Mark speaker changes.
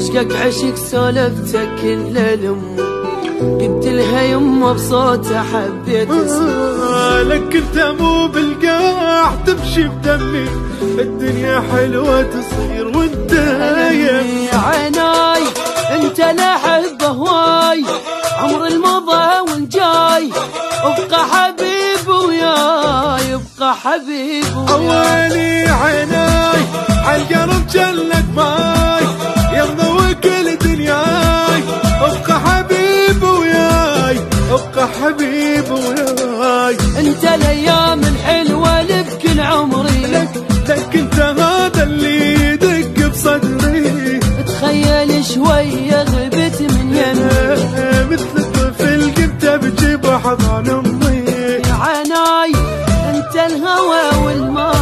Speaker 1: عشقك عشق سولفتك كل الام قلت لها يمه بصوت حبيت
Speaker 2: أسمع. لك انت مو بالقاع تمشي بدمي. الدنيا حلوة تصير وانت يا.
Speaker 1: عيناي أنت لا حبه هواي عمر المضى والجاي أبقى حبيب وياي أبقى حبيب وياي.
Speaker 2: عيناي عالقلب جلك ما
Speaker 1: انت الأيام الحلوة لك كل عمري لك
Speaker 2: لك انت هذا اللي يدق بصدري.
Speaker 1: تخيل شوي غبت من يمي
Speaker 2: إيه، مثل الطفل قمت بجيب بحضان أمي.
Speaker 1: يا عناي أنت الهوى والماي